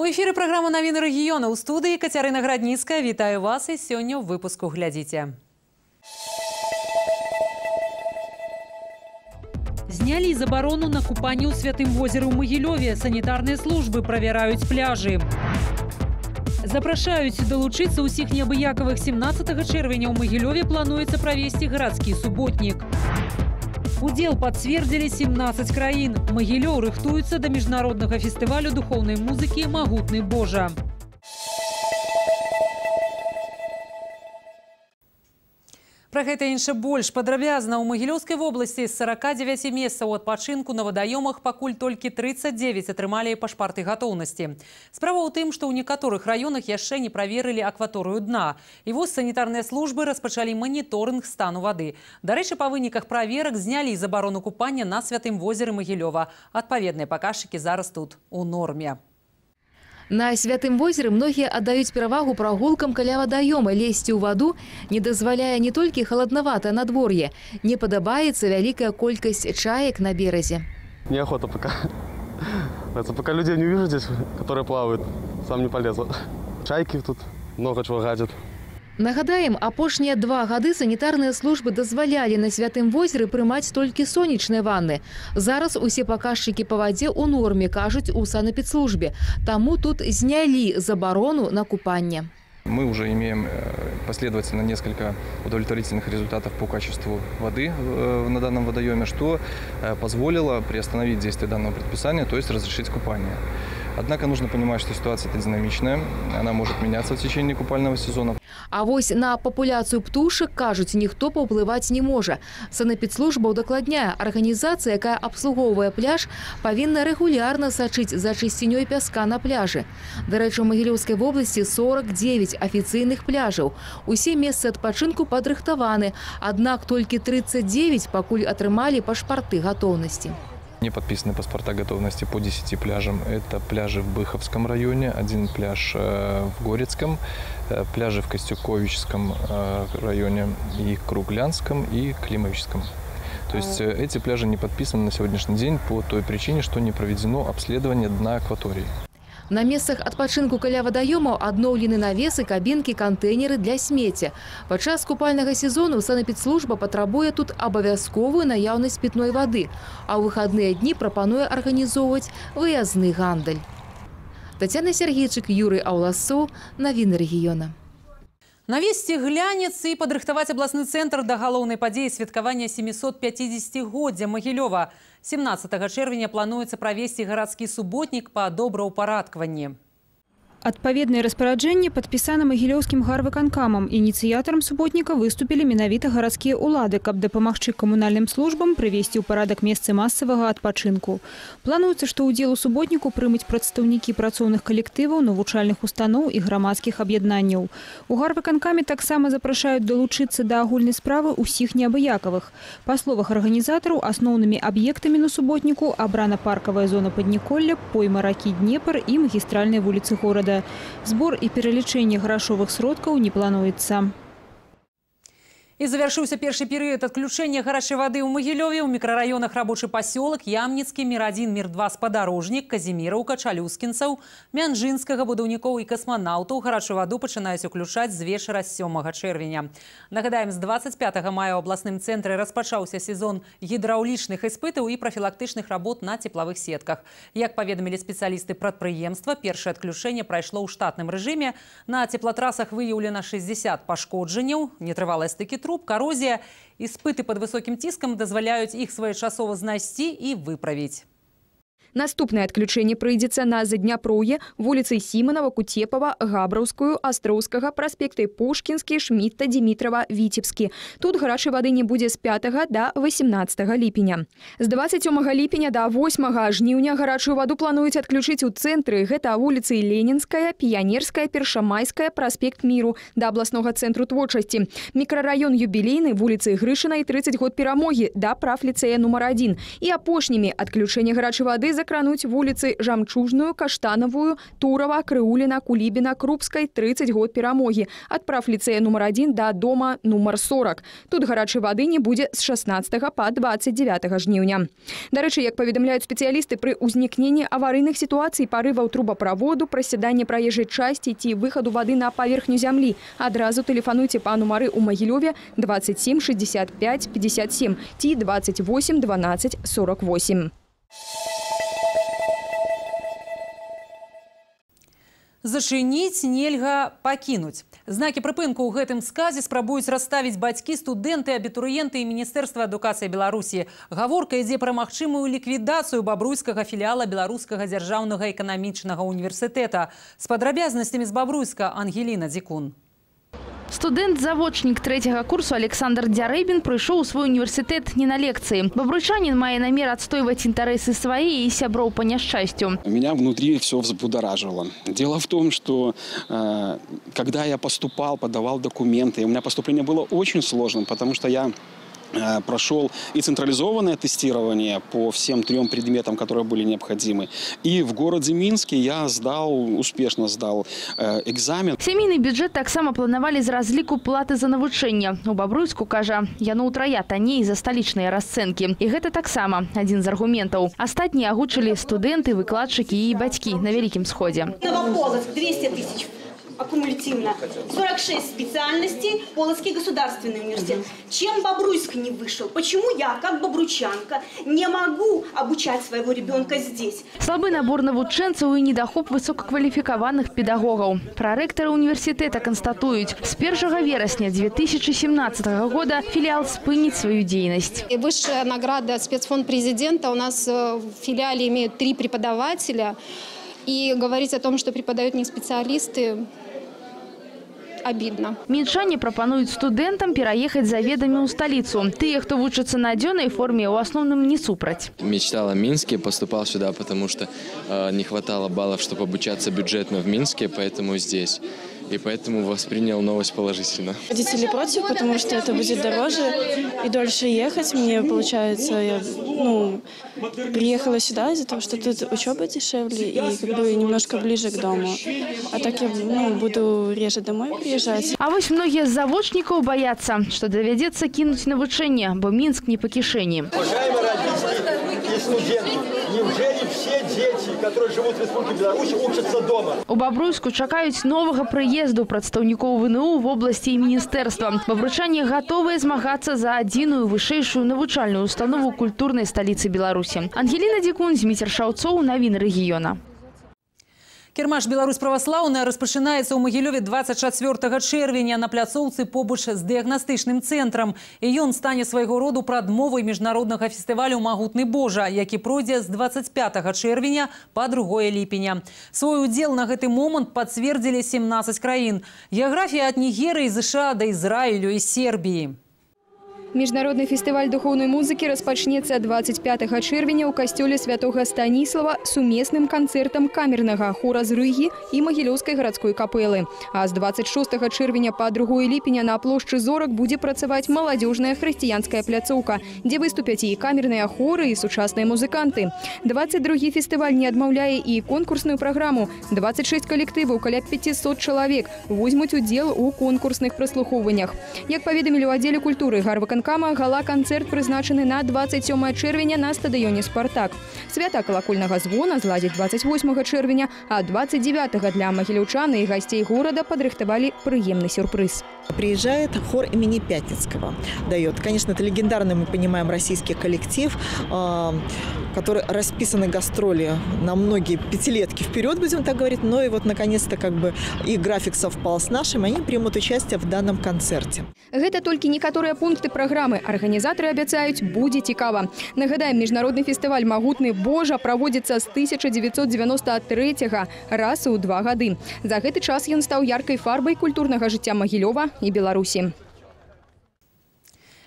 У эфіры праграма навіны рэгіёна ў студыі Кацярына Градніцкая. Вітаю вас і сёння ў выпуску глядзіце. Знялі забарону на купанне ў святым возеры ў Магілёве. Санітарныя службы правяраюць пляжы. Запрашаюць далучыцца ўсіх неабыякавых 17 чэрвеня ў Магілёве плануецца правесці гарадскі суботнік. Удзел пацвердзілі 17 краін. Магілёў рыхтуецца да міжнароднага фестывалю духоўнай музыкі магутны Божа. Пра гэта інша больш падрабязна ў магілёўскай вобласці з 49 месцаў адпачынку на вадаёмах пакуль толькі 39 атрымалі пашпарты гатоўнасці. Справа ў тым, што ў некаторых раёнах яшчэ не праверылі акваторыю дна. І вось санітарныя службы распачалі маніторынг стану вады. Дарэчы, па выніках праверак знялі забарону купання на святым возеры Магілёва. Адпаведныя паказчыкі зараз тут у норме. На святым возеры многія аддаюць перавагу прагулкам каля вадаёма. Лезці ў ваду не дазваляе не толькі халаднаватае надвор'е. Не падабаецца вялікая колькасць чаек на березе. Неохота пока. Это пока людей не увижу здесь, которые плавают, сам не полезу. Чайки тут много чего гадят. Нагадаем, апошнія два гады санітарныя службы дазвалялі на святым возеры прымаць толькі сонечныя ванны. Зараз усе паказчыкі па вадзе ў норме, кажуць у санэпідслужбе. Таму тут знялі забарону на купанне. Мы уже имеем последовательно несколько удовлетворительных результатов по качеству воды на данном водоеме, что позволило приостановить действие данного предписания, то есть разрешить купание. Однако нужно понимать, что ситуация это динамичная, она может меняться в течение купального сезона. А вось на папуляцыю птушак, кажуць, ніхто паўплываць не можа. Санэпідслужба ўдакладняе, арганізацыя, якая абслугоўвае пляж, павінна рэгулярна сачыць за чысцінёй пяска на пляжы. Дарэчы, у Магілёўскай вобласці 49 афіцыйных пляжаў. Усе месцы адпачынку падрыхтаваны, аднак толькі 39 пакуль атрымалі пашпарты гатоўнасці. Не подписаны паспорта готовности по 10 пляжам. Это пляжи в Быховском районе, один пляж в Горецком, пляжи в Костюковичском районе и Круглянском и Климовическом. То есть эти пляжи не подписаны на сегодняшний день по той причине, что не проведено обследование дна акватории. На месцах адпачынку каля вадаёмаў адноўлены навесы, кабінкі, кантэйнеры для смецця. Падчас купальнага сезону санэпідслужба патрабуе тут абавязковую наяўнасць пітной вады, а ў выхадныя дні прапануе арганізоўваць выязны гандаль. Тацяна Сергейчык, Юрый Аўласоў, навіны рэгіёна. Навесці глянец і падрыхтаваць абласны цэнтр да галоўнай падзеі святкавання 750годдзя Магілёва. 17 чэрвеня плануецца правесці гарадскі суботнік па добраўпарадкаванні. Адпаведнае распараджэнне падпісана магілёўскім гарвыканкамам. Ініцыятарам суботніка выступілі менавіта гарадскія ўлады, каб дапамагчы камунальным службам прывесці ў парадак месцы масавага адпачынку. Плануецца, што ўдзел у суботніку прымуць прадстаўнікі працоўных калектываў, навучальных устаноў і грамадскіх аб'яднанняў. У гарвыканкаме таксама запрашаюць далучыцца да агульнай справы ўсіх неабыякавых. Па словах арганізатараў, асноўнымі аб'ектамі на суботніку абрана паркавая зона падніколля, пойма ракі Днепр і магістральныя вуліцы горада года. Збор і пералічэнне грашовых сродкаў не плануецца. І завяршыўся першы перыяд адключэння гарачай вады ў Магілёве ў мікрараёнах рабочы пасёлак, Ямніцкі, мір-1, мір-2 спадарожнік, Казіміраўка, Чалюскінцаў, Мянжынскага, будаўнікоў і касманаўтаў гарачую ваду пачынаюць уключаць з вечара 7 чэрвеня. Нагадаем, з 25 мая ў абласным цэнтры распачаўся сезон гідраўлічных іспытаў і прафілактычных работ на цеплавых сетках. Як паведамілі спецыялісты прадпрыемства, першае адключэнне прайшло ў штатным рэжыме. На цеплатрасах выяўлена 60 пашкоджанняў, нетрывалыя стыкі труб, коррозия. Испыты под высоким тиском дозволяют их своечасово знайсці и выправить. Наступнае адключэнне прыйдзецца на задняпроўе вуліцай Сіманова, Кутепава, Габраўскую, Астроўскага, праспекты Пушкінскі, Шмітта, Дмітрава, Віцебскі. Тут гарачай вады не будзе з 5 да 18 ліпеня. З 27 ліпеня да 8 жніўня гарачую ваду плануюць адключыць у цэнтры. Гэта вуліцы Ленінская, Піянерская, Першамайская, праспект Міру да абласнога цэнтру творчасці. Мікрараён юбілейны вуліцы Грышына і 30 год перамогі да прафліцэя нумар 1. І апошнімі адключэнне гарачай вады закрануць вуліцы Жамчужную, Каштанавую, Турова, Крыуліна, Кулібіна, Крупскай 30 год перамогі. Адправ ліцэя нумар 1 да дома нумар 40. Тут гарачай вады не будзе з 16 па 29 жніўня. Дарэчы, як паведамляюць спецыялісты, пры ўзнікненні аварыйных сітуацый парываў трубаправоду, прасяданне праезжай часці ці выхаду вады на паверхню зямлі. Адразу тэлефануйце па нумары ў Магілёве 27 65 57 ці 28 12 48. Зачыніць нельга пакінуць. Знакі прыпынку ў гэтым сказе спрабуюць расставіць бацькі, студэнты, абітурыенты і міністэрства адукацыі Беларусі. Гаворка ідзе пра магчымую ліквідацыю бабруйскага філіяла беларускага дзяржаўнага эканамічнага універсітэта. З падрабязнасцямі з бабруйска Ангеліна Дзікун. Студэнт-завочнік трэцяга курсу Александр Дзярэбін прыйшоў у свой універсітэт не на лекцыі. Бабручанін мае намер адстойваць інтарэсы свае і сяброў па няшчасцю. Меня внутри все взбудоражило. Дело в том, что э, когда я поступал, подавал документы, у меня поступление было очень сложным, потому что я э, прошел и централизованное тестирование по всем трем предметам, которые были необходимы. И в городе Минске я сдал, успешно сдал э, экзамен. Сямейны бюджэт таксама планавалі з разліку платы за навучэнне. У Бабруйску, кажа, яно ўтрая танней за сталічныя расцэнкі. І гэта таксама адзін з аргументаў. Астатнія агучылі студэнты, выкладчыкі і бацькі на вялікім сходзе. Новополоцк 200 тысяч аккумулятивно. 46 специальностей, Полоцкий государственный университет. Чем Бобруйск не вышел? Почему я, как бобручанка, не могу обучать своего ребенка здесь? Слабы набор навучэнцаў і недахоп высокакваліфікаваных педагогаў. Прарэктары універсітэта канстатуюць, з 1 верасня 2017 года філіал спыніць сваю дзейнасць. И высшая награда спецфонд президента. У нас э, в филиале имеют три преподавателя. И говорить о том, что преподают не специалисты, обидно. Мінчане прапануюць студэнтам пераехаць заведамі ў сталіцу. Тыя, хто вучыцца на дзённай форме, у асноўным не супраць. Мечтал о Минске, поступал сюда, потому что э, не хватало баллов, чтобы обучаться бюджетно в Минске, поэтому здесь. И поэтому воспринял новость положительно. Родители против, потому что это будет дороже и дольше ехать. Мне, получается, я ну, приехала сюда из-за того, что тут учеба дешевле и как бы немножко ближе к дому. А так я ну, буду реже домой приезжать. А вось многія з завочнікаў баяцца, што давядзецца кінуць навучанне, бо Мінск не па кішэні. Уважаемые родители и студенты, неужели все дети, которые живут в Республике Беларусь, учатся дома? У Бабруйску чакаюць новага прыезду прадстаўнікоў ВНУ в обласці і міністэрства. Бабручане гатовыя змагацца за адзіную вышэйшую навучальную установу культурнай сталіцы Беларусі. Ангеліна Дзікун, Зміцер Шаўцоў, навіны рэгіёна. Кірмаш Беларусь праваслаўная распачынаецца ў Магілёве 24 чэрвеня на пляцоўцы побач з дыягнастычным цэнтрам. І ён стане свайго роду прадмовай міжнароднага фестывалю «Магутны Божа», які пройдзе з 25 чэрвеня па 2 ліпеня. Свой удзел на гэты момант пацвердзілі 17 краін. Геаграфія ад Нігерыі, ЗША да Ізраілю і Сербіі. Міжнародны фестываль духоўнай музыкі распачнецца 25 чэрвеня ў касцёле святога Станіслава сумесным канцэртам камернага хора з Рыгі і Магілёўскай гарадской капэлы. А з 26 чэрвеня па 2 ліпеня на плошчы зорак будзе працаваць маладзёжная хрысціянская пляцоўка, дзе выступяць і камерныя хоры і сучасныя музыканты. 22 фестываль не адмаўляе і конкурсную праграму. 26 калектываў каля 500 чалавек возьмуць удзел у конкурсных праслухоўваннях. Як паведамілі ў аддзеле культуры гарваканкама гала-канцэрт прызначаны на 27 чэрвеня на стадыёне «Спартак». Свята калакольнага звона зладзіць 28 чэрвеня, а 29 для магіляўчаны і гасцей горада падрыхтавалі прыемны сюрпрыз. Приезжает хор имени Пятницкого. Дает. Конечно, это легендарный, мы понимаем, российский коллектив, э, который расписаны гастроли на многие пятилетки вперед, будем так говорить. Но и вот, наконец-то, как бы и график совпал с нашим, они примут участие в данном концерте. Гэта толькі некаторыя пункты праграмы. Арганізатары абяцаюць, будзе цікава. Нагадаем, міжнародны фестываль «Магутны Божа» праводзіцца з 1993 раз у два гады. За гэты час ён стаў яркай фарбай культурнага жыцця Магілёва і Беларусі.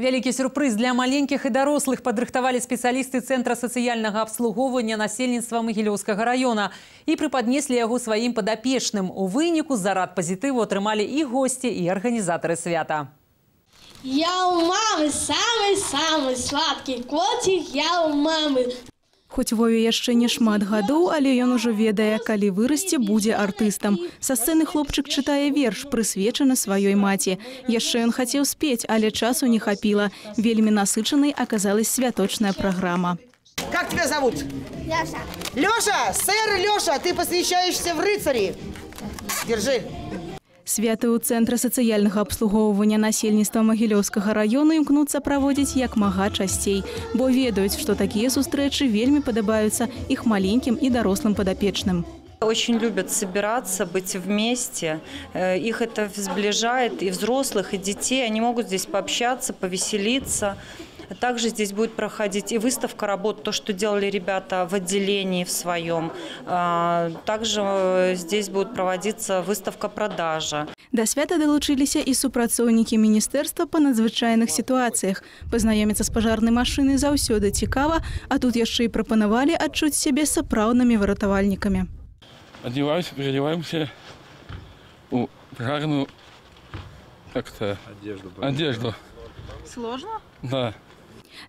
Вялікі сюрпрыз для маленькіх і дарослых падрыхтавалі спецыялісты цэнтра сацыяльнага абслугоўвання насельніцтва Магілёўскага раёна і прыпаднеслі яго сваім падапечным. У выніку зарад пазітыву атрымалі і госці, і арганізатары свята. Я у мамы самый-самый сладкий котик, я у мамы. Хоць Вове яшчэ не шмат гадоў, але ён ужо ведае, калі вырасце будзе артыстам. Са сцэны хлопчык чытае верш, прысвечаны сваёй маці. Яшчэ ён хацеў спець, але часу не хапіла. Вельмі насычанай аказалась святочная праграма. Как тебя зовут? Леша. Леша, сэр Леша, ты посвящаешься в рыцари. Держи. Святы ў цэнтра сацыяльнага абслугоўвання насельніцтва магілёўскага раёну імкнуцца праводзіць як мага часцей, бо ведаюць, што такія сустрэчы вельмі падабаюцца іх маленькім і дарослым падапечным. Очень любят собираться, быть вместе. Э, Их это сближает и взрослых, и детей. Они могут здесь пообщаться, повеселиться. Также здесь будет проходить и выставка работ, то, что делали ребята в отделении в своем. А, Также э, здесь будет проводиться выставка-продажа. Да свята далучыліся і супрацоўнікі міністэрства па надзвычайных сітуацыях. Пазнаёміцца з пажарнай машынай заўсёды цікава, а тут яшчэ і прапанавалі адчуць сябе сапраўднымі выратавальнікамі. одеваюсь, переодеваемся у пожарную как-то одежду. одежду. Сложно? Да.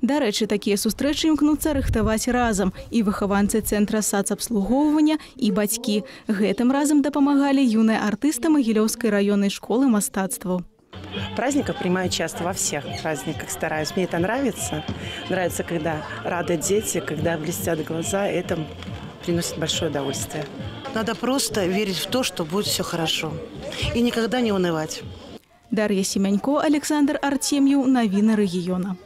Дарэчы, такія сустрэчы імкнуцца рыхтаваць разам і выхаванцы цэнтра сацабслугоўвання і бацькі. Гэтым разам дапамагалі юныя артысты магілёўскай раённай школы мастацтваў. Праздников принимаю часто, во всех праздниках стараюсь. Мне это нравится. Нравится, когда рады дети, когда блестят глаза. Это приносит большое удовольствие. Надо просто верить в то, что будет все хорошо. И никогда не унывать. Дар'я Семянько, Александр Артемьев, Новины региона.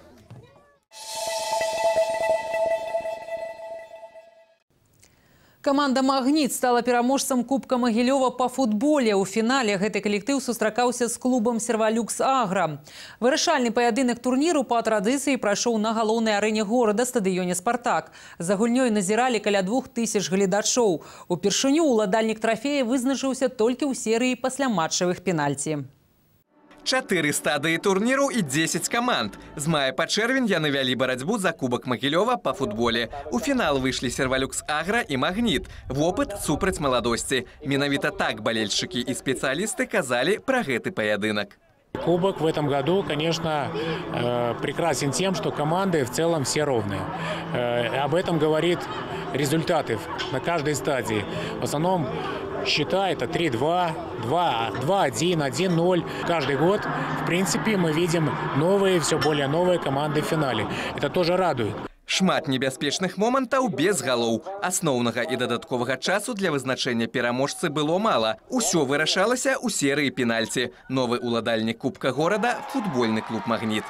Каманда «Магніт» стала пераможцам Кубка Магілёва па футболе. У фінале гэты калектыў сустракаўся з клубам «Сервалюкс Агра». Вырашальны паядынак турніру па традыцыі прайшоў на галоўнай арэне горада стадыёне «Спартак». За гульнёй назіралі каля двух тысяч гледачоў. Упершыню уладальнік трафея вызначыўся толькі ў серыі пасляматчавых пенальці. Чатыры стадыі турніру і 10 каманд. З мая па чэрвень яны вялі барацьбу за кубак Магілёва па футболе. У фінал выйшлі сервалюкс Агра і Магніт. Вопыт супраць маладосці. Менавіта так балельшчыкі і спецыялісты казалі пра гэты паядынак. Кубок в этом году, конечно, э, прекрасен тем, что команды в целом все ровные. Э, Об этом говорит результаты на каждой стадии. В основном счета это 3-2, 2-1, 1-0. Каждый год, в принципе, мы видим новые, все более новые команды в финале. Это тоже радует. Шмат небяспечных момантаў без галоў. Асноўнага і дадатковага часу для вызначэння пераможцы было мала. Усё вырашалася ў серыі пенальці. Новы уладальнік Кубка горада – футбольны клуб «Магніт».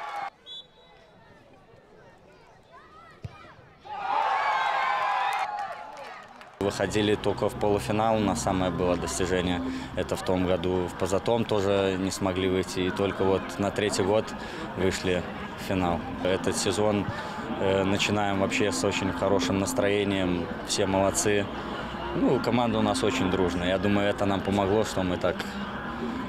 Выходили только в полуфинал, на самое было достижение. Это в том году. В позатом тоже не смогли выйти. И только вот на третий год вышли в финал. Этот сезон э, начинаем вообще с очень хорошим настроением. Все молодцы. Ну, команда у нас очень дружная. Я думаю, это нам помогло, что мы так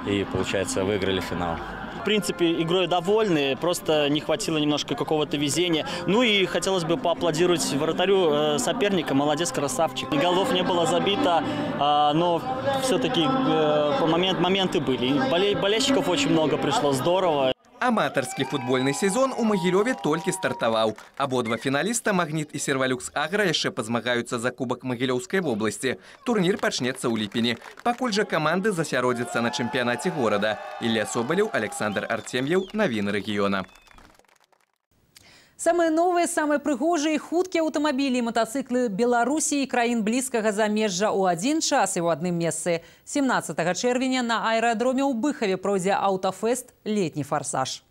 и, получается, выиграли финал. В принципе, игрой довольны, просто не хватило немножко какого-то везения. Ну и хотелось бы поаплодировать вратарю э, соперника, молодец, красавчик. Голов не было забито, а, но все-таки э, момент, моменты были. Боле, болельщиков очень много пришло, здорово. Аматарскі футбольны сезон у Магілёве толькі стартаваў. Абодва фіналіста Магніт і Сервалюкс Агра яшчэ пазмагаюцца за кубак Магілёўскай вобласці. Турнір пачнецца ў ліпені. Пакуль жа каманды засяродзяцца на чэмпіянаце горада. Ілля Собалеў, Александр Артем'еў, навіны рэгіёна. Самыя новыя, самыя прыгожыя і хуткія аўтамабілі і матацыклы Беларусі і краін блізкага замежжа ў адзін час і ў адным месцы. 17 чэрвеня на аэрадроме ў Быхаве пройдзе аўтафест летні фарсаж.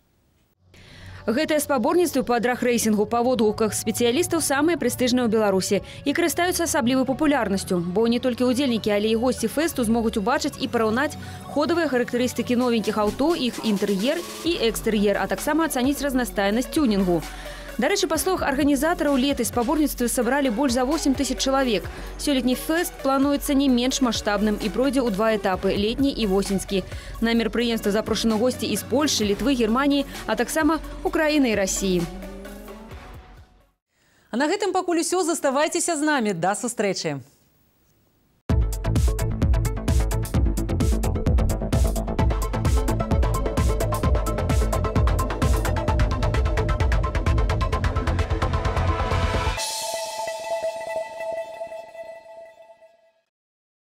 Гэтыя спаборніцтвы па драгрэйсінгу па водгуках спецыялістаў самыя прэстыжныя ў Беларусі і карыстаюцца асаблівай папулярнасцю, бо не толькі ўдзельнікі, але і госці фэсту змогуць убачыць і параўнаць ходавыя характарыстыкі новенькіх аўто, іх інтэр'ер і экстэр'ер, а таксама ацаніць разнастайнасць тюнінгу. Дарэчы, па словах арганізатараў летай спаборніцтвы сабралі больш за 8 тысяч чалавек. Сёлетні фэст плануецца не менш маштабным і пройдзе ў два этапы летні і восеньскі. На мерапрыемства запрошаны госці з Польшы, літвы, Германіі, а таксама Украіны і Расіі. А на гэтым пакуль усё заставайцеся з намі да сустрэчы.